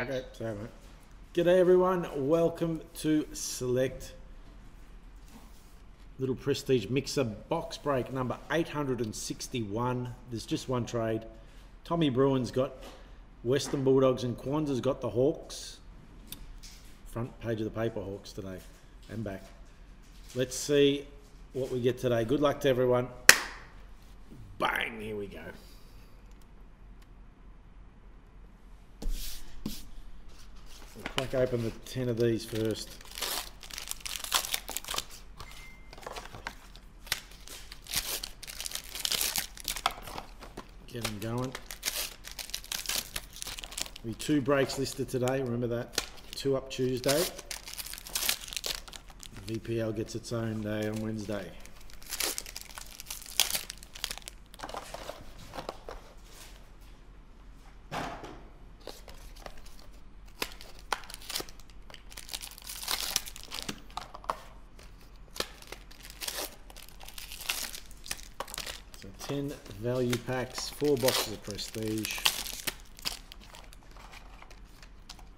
Okay, sorry, mate. G'day, everyone. Welcome to Select Little Prestige Mixer box break number 861. There's just one trade. Tommy Bruin's got Western Bulldogs and Kwanzaa's got the Hawks. Front page of the paper Hawks today and back. Let's see what we get today. Good luck to everyone. Bang, here we go. Crack open the 10 of these first. Get them going. We two breaks listed today, remember that. Two up Tuesday. VPL gets its own day on Wednesday. So 10 value packs, four boxes of prestige.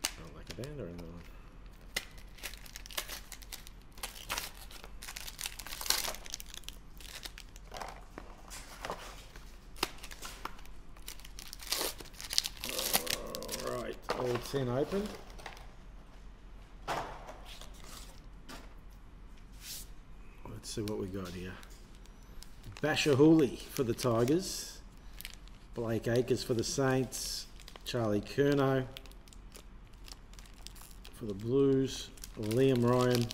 Oh, like a bander in the one. Alright, all 10 open. Let's see what we got here. Basher Hooley for the Tigers. Blake Acres for the Saints. Charlie Curnow for the Blues. Liam Ryan.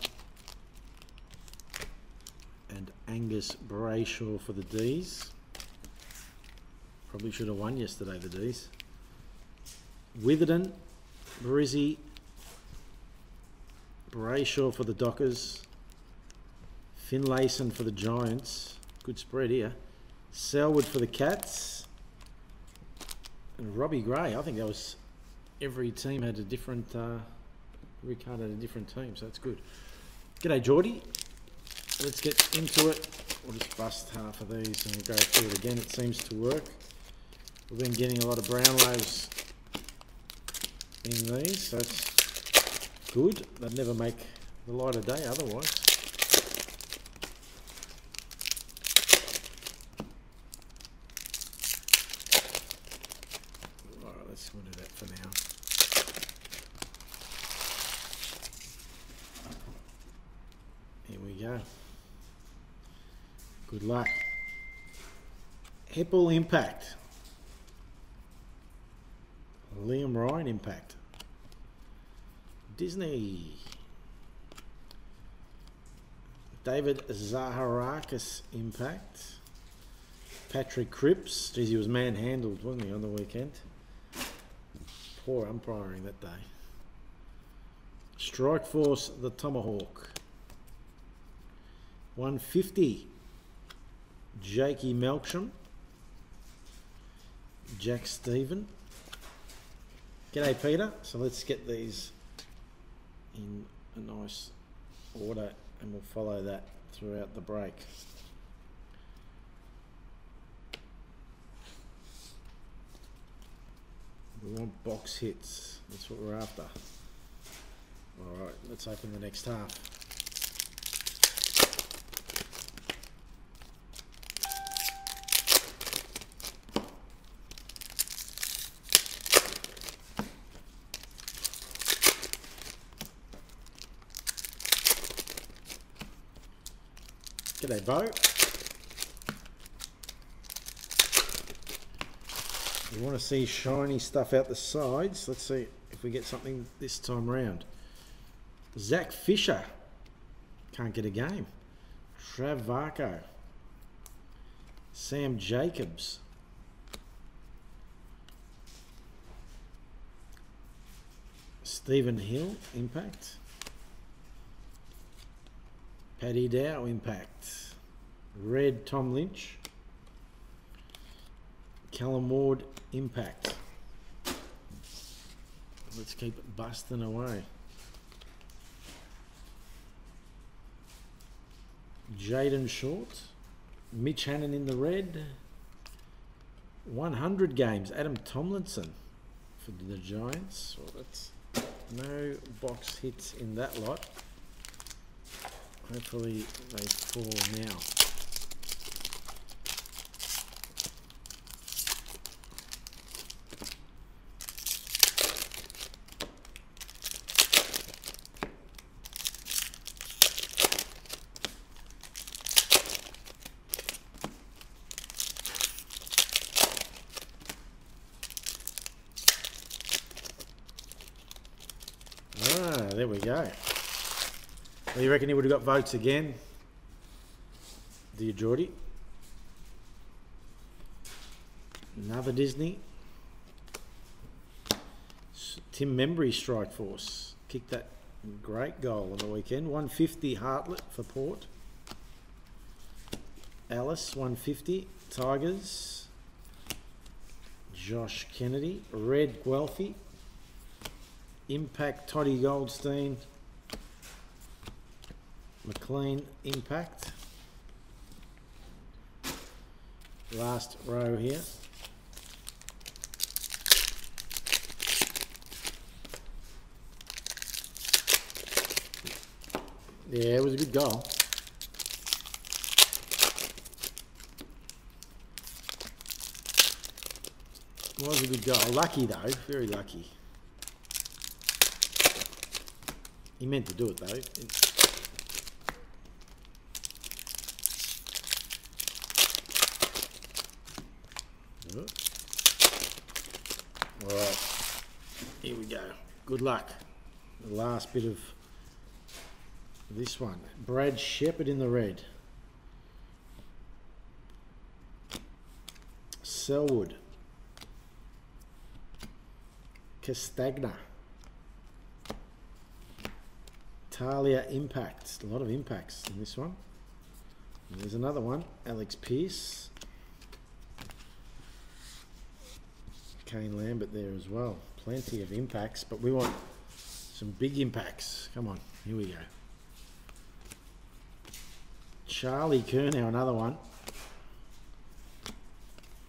And Angus Brayshaw for the D's. Probably should have won yesterday, the D's. Witherden, Brizzy, Brayshaw for the Dockers. Finlayson for the Giants. Good spread here. Selwood for the Cats. Robbie Gray. I think that was every team had a different. Uh, every had a different team, so that's good. G'day, Geordie. Let's get into it. We'll just bust half of these and we'll go through it again. It seems to work. We've been getting a lot of Brownlows in these, so that's good. They'd never make the light of day otherwise. Alright, let's we'll do that for now. Here we go. Good luck. Impact. Liam Ryan Impact. Disney. David Zaharakis Impact. Patrick Cripps. Geez, he was manhandled, wasn't he, on the weekend? Poor umpiring that day. Strike Force, the Tomahawk. 150. Jakey Melksham. Jack Stephen. G'day, Peter. So let's get these in a nice order and we'll follow that throughout the break. We want box hits. That's what we're after. Alright, let's open the next half. G'day, Bo. You want to see shiny stuff out the sides? Let's see if we get something this time round. Zach Fisher. Can't get a game. Trav Varcoe. Sam Jacobs. Stephen Hill, Impact. Paddy Dow, Impact. Red, Tom Lynch. Callum Ward, Impact. Let's keep busting away. Jayden Short. Mitch Hannan in the red. 100 games. Adam Tomlinson for the Giants. Well, that's no box hits in that lot. Hopefully they fall now. Ah, there we go. Well, you reckon he would have got votes again? Do you, Geordie? Another Disney. Tim Membrey strike force. Kicked that great goal on the weekend. 150 Hartlett for Port. Alice 150 Tigers. Josh Kennedy. Red Guelphy. Impact Toddy Goldstein. McLean Impact. Last row here. Yeah, it was a good goal. It was a good goal. Lucky though, very lucky. He meant to do it though Good. All right, here we go. Good luck. The last bit of this one. Brad Shepherd in the red. Selwood. Castagna. Talia Impact. A lot of impacts in this one. And there's another one. Alex Pearce. Kane Lambert there as well. Plenty of impacts, but we want some big impacts. Come on, here we go. Charlie Curnow, another one.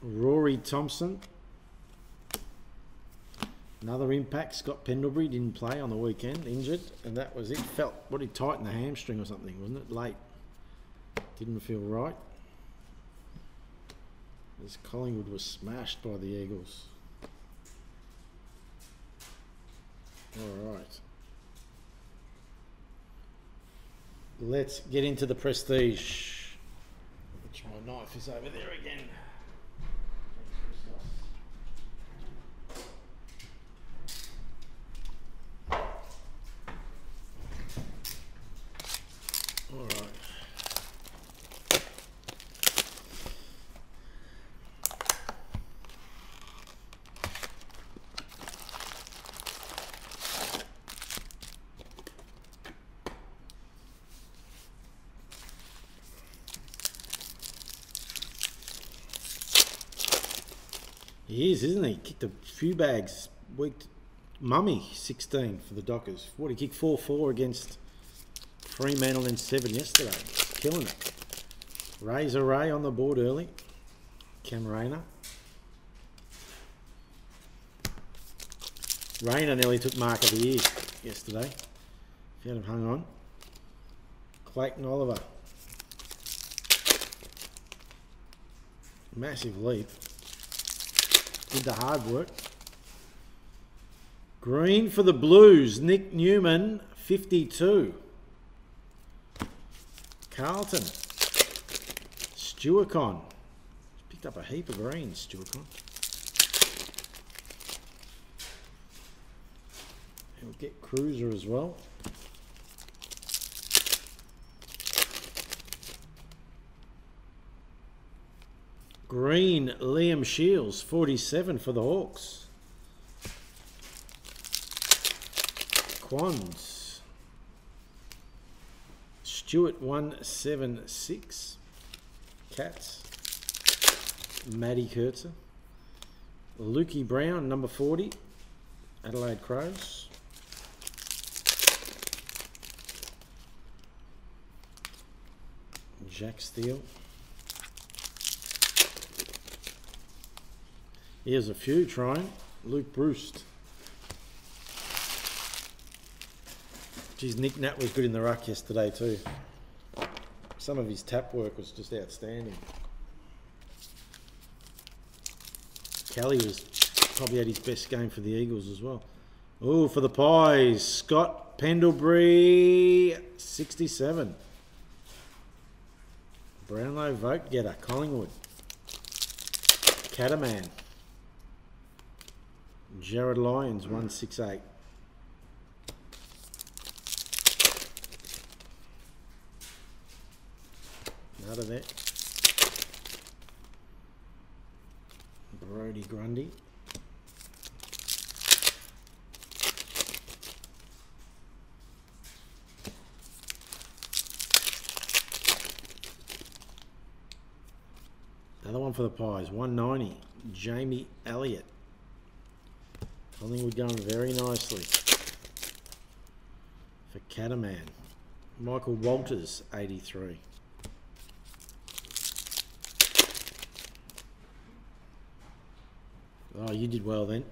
Rory Thompson. Another impact. Scott Pendlebury didn't play on the weekend, injured, and that was it. Felt what he tightened the hamstring or something, wasn't it? Late. Didn't feel right. As Collingwood was smashed by the Eagles. All right. Let's get into the prestige. Which my knife is over there again. All right. He is, isn't he? Kicked a few bags. Week Mummy, 16 for the Dockers. What, he kicked 4-4 against Fremantle and 7 yesterday. Killing it. Razor Ray on the board early. Cam Rayner. Rayner nearly took mark of the year yesterday. If you had him hung on. Clayton Oliver. Massive leap. The hard work. Green for the Blues. Nick Newman, 52. Carlton. Stewarcon. Picked up a heap of greens, Stewarcon. He'll get Cruiser as well. Green, Liam Shiels, 47 for the Hawks. Quans. Stewart, 176. Cats. Maddie Kurtzer. Lukey Brown, number 40. Adelaide Crows. Jack Steele. Here's a few trying. Luke Bruce. Geez, Nick Nat was good in the ruck yesterday too. Some of his tap work was just outstanding. Kelly was probably had his best game for the Eagles as well. Oh, for the Pies, Scott Pendlebury, 67. Brownlow vote getter, Collingwood. Cataman. Jarryd Lyons, 168. Out of that. Brodie Grundy. Another one for the Pies, 190. Jamie Elliott. Collingwood going very nicely. For Cataman. Michael Walters, 83. Oh, you did well then.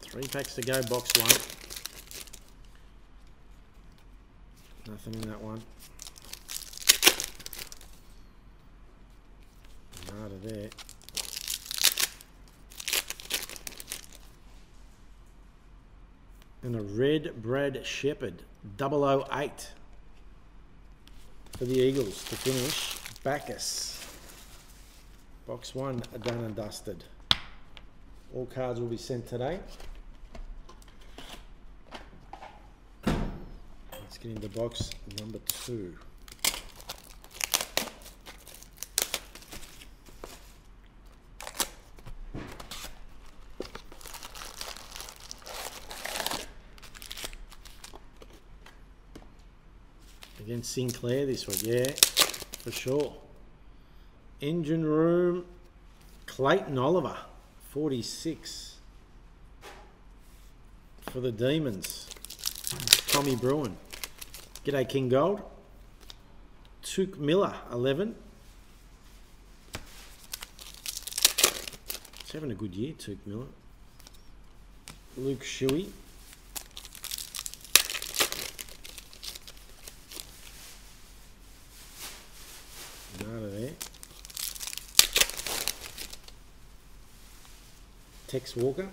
Three packs to go, box one. Nothing in that one. Out of And a red Brad Shepherd, 008 for the Eagles to finish. Bacchus. Box one done and dusted. All cards will be sent today. Let's get into box number two. Sinclair this one, yeah, for sure. Engine room, Clayton Oliver, 46. For the Demons, Tommy Bruin. G'day King Gold. Touk Miller, 11. He's having a good year, Touk Miller. Luke Shuey. Out of there. Tex Walker.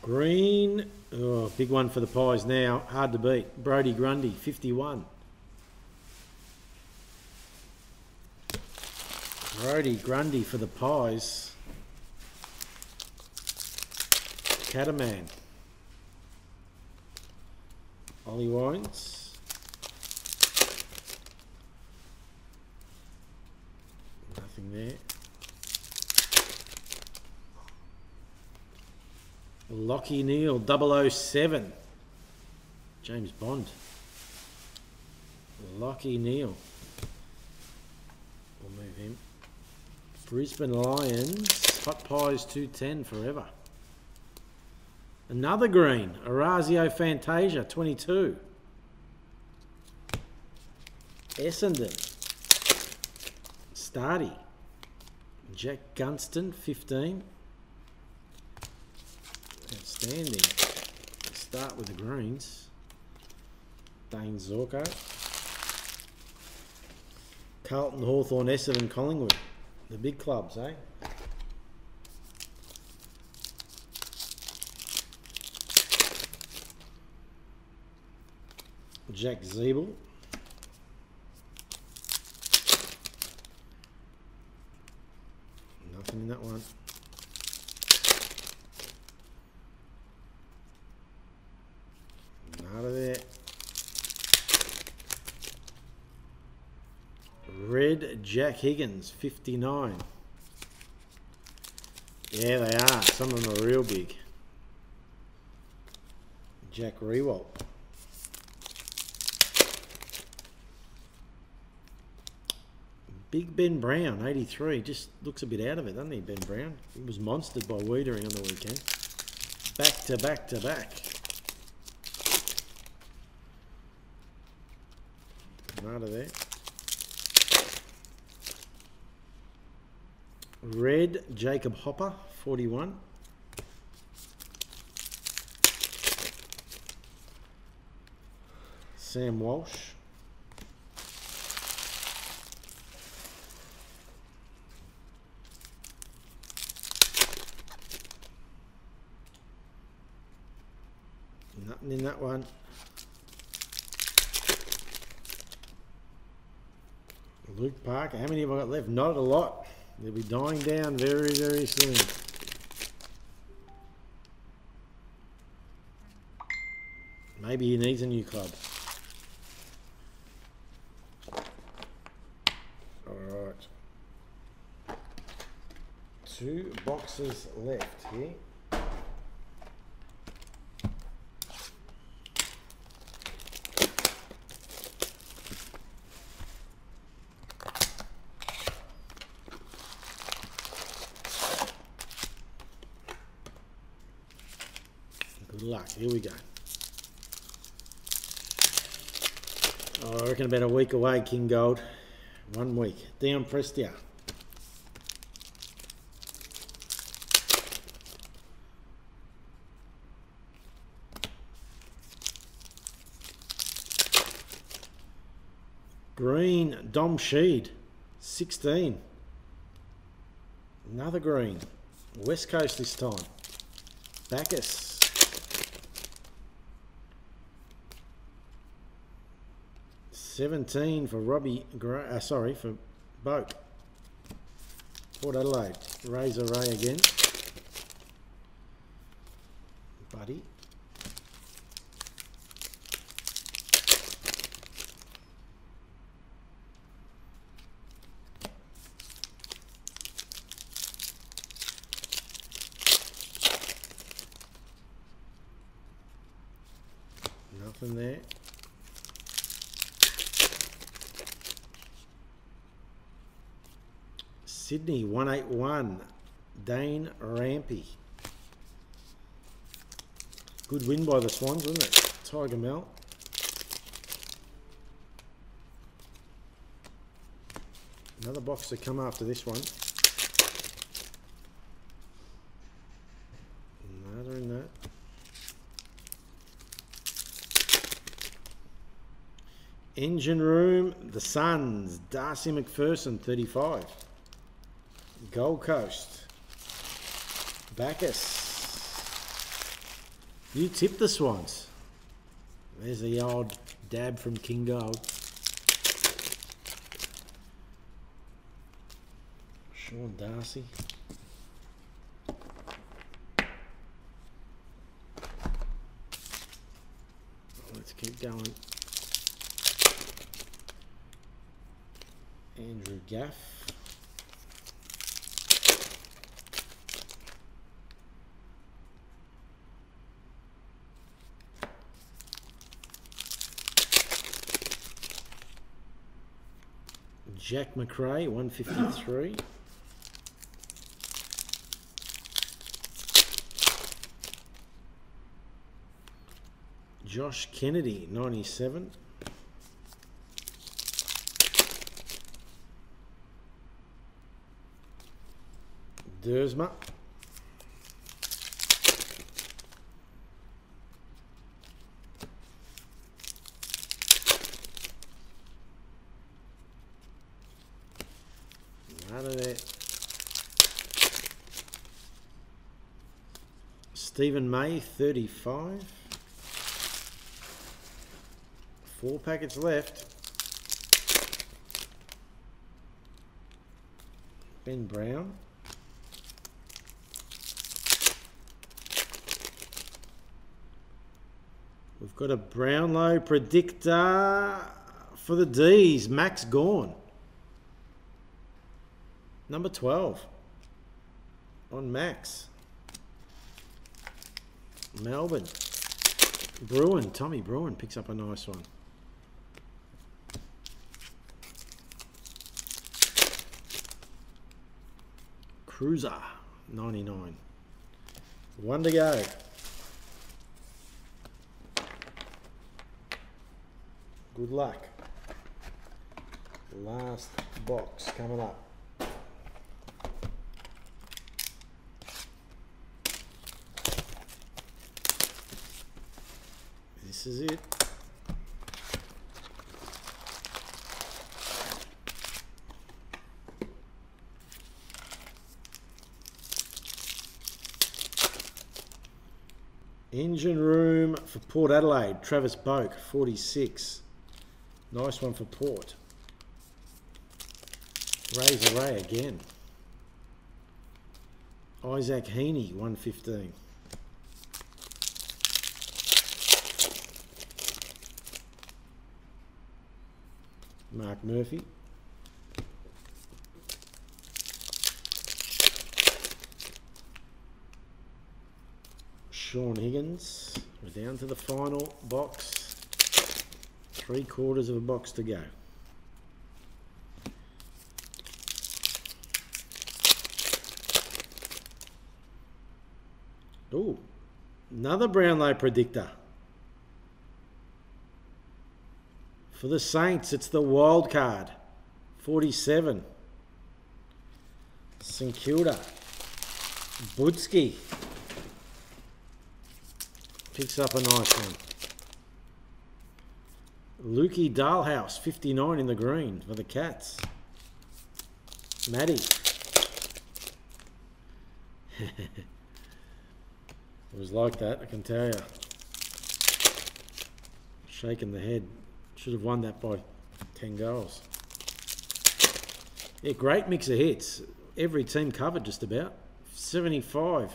Green. Oh, big one for the Pies now. Hard to beat. Brodie Grundy, 51. Brodie Grundy for the Pies. Cataman. Ollie Wines. There. Lachie Neale, 007. James Bond. Lachie Neale. We'll move him. Brisbane Lions, Hot Pies 210 forever. Another green, Orazio Fantasia, 22. Essendon. Stardy. Jack Gunston, 15. Outstanding. Start with the greens. Dayne Zorko. Carlton, Hawthorn, Essendon, Collingwood. The big clubs, eh? Jack Ziebell. Nothing in that one. Out of there. Red Jack Higgins, 59. Yeah, they are. Some of them are real big. Jack Riewoldt. Big Ben Brown, 83. Just looks a bit out of it, doesn't he, Ben Brown? He was monstered by Weitering on the weekend. Back to back to back. Nada there. Red Jacob Hopper, 41. Sam Walsh. Nothing in that one. Luke Parker. How many have I got left? Not a lot. They'll be dying down very, very soon. Maybe he needs a new club. Alright. Two boxes left here. Here we go. Oh, I reckon about a week away, King Gold. One week. Dion Prestia. Green, Dom Sheed, 16. Another green. West Coast this time. Bacchus. Seventeen for Robbie. Gra- uh, sorry for Boat. Port Adelaide. Razor Ray again. Buddy. Nothing there. Sydney 181. Dane Rampe. Good win by the Swans, wasn't it? Tiger Mel. Another box to come after this one. Another in that. Engine room, the Suns, Darcy Macpherson, 35. Gold Coast, Bacchus. You tip the Swans. There's the old dab from King Gold. Sean Darcy. Let's keep going. Andrew Gaff. Jack McRae, 153. Josh Kennedy, 97. Dersma. Out of there. Steven May, 35. Four packets left. Ben Brown. We've got a Brownlow predictor for the D's, Max Gawn. Number 12 on Max. Melbourne. Bruin, Tommy Bruin picks up a nice one. Cruiser, 99. One to go. Good luck. Last box coming up. This is it. Engine room for Port Adelaide. Travis Boak, 46. Nice one for Port. Razor Ray again. Isaac Heaney, 115. Mark Murphy. Shaun Higgins. We're down to the final box. Three quarters of a box to go. Ooh, another Brownlow predictor. For the Saints, it's the wild card. 47. St Kilda. Budsky. Picks up a nice one. Lukey Dahlhaus, 59 in the green for the Cats. Maddie. it was like that, I can tell you. Shaking the head. Should have won that by 10 goals. Yeah, great mix of hits. Every team covered just about. 75.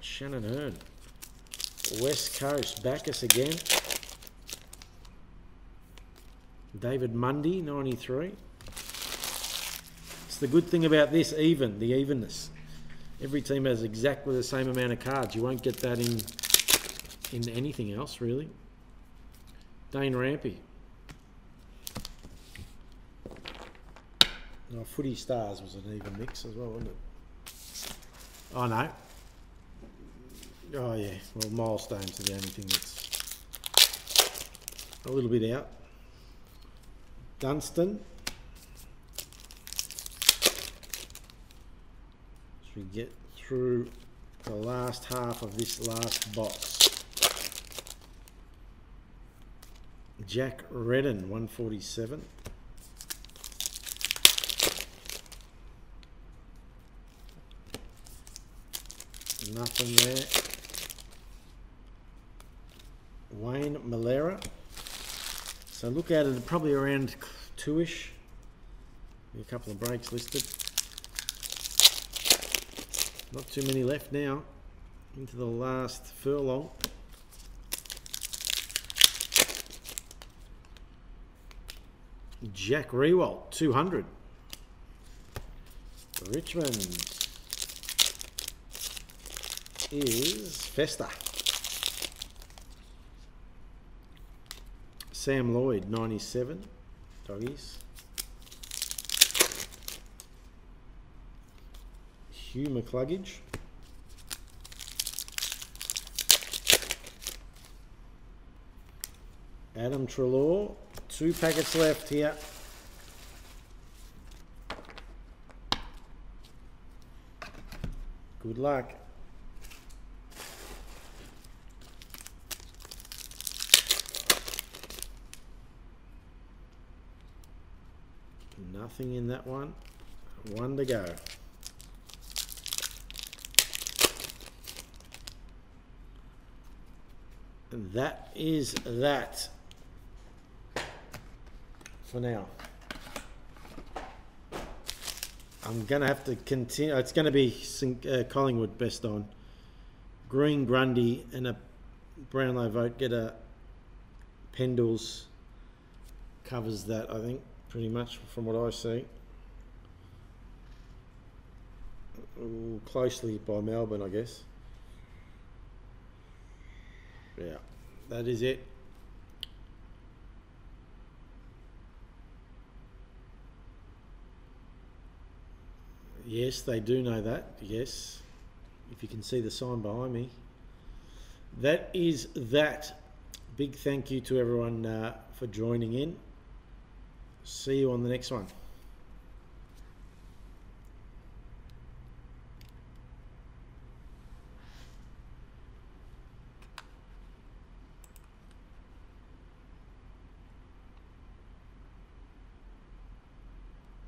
Shannon Hurn. West Coast, Bacchus again. David Mundy, 93. It's the good thing about this, even, the evenness. Every team has exactly the same amount of cards. You won't get that in in anything else, really. Dane Rampe. No, Footy Stars was an even mix as well, wasn't it? Oh no. Oh yeah, well milestones are the only thing that's a little bit out. Dunstan. As we get through the last half of this last box. Jack Redden, 147. Nothing there. Wayne Milera. So look at it probably around two-ish. A couple of breaks listed. Not too many left now. Into the last furlong. Jack Riewoldt, 200. Richmond is Festa. Sam Lloyd, 97. Doggies. Hugh McCluggage. Adam Treloar. Two packets left here. Good luck. Nothing in that one. One to go. And that is that for now. I'm going to have to continue. It's going to be uh, Collingwood best on. Green Grundy and a Brownlow vote get a Pendles covers that, I think, pretty much from what I see. Ooh, closely by Melbourne, I guess. Yeah, that is it. Yes, they do know that. Yes. If you can see the sign behind me. That is that. Big thank you to everyone uh, for joining in. See you on the next one.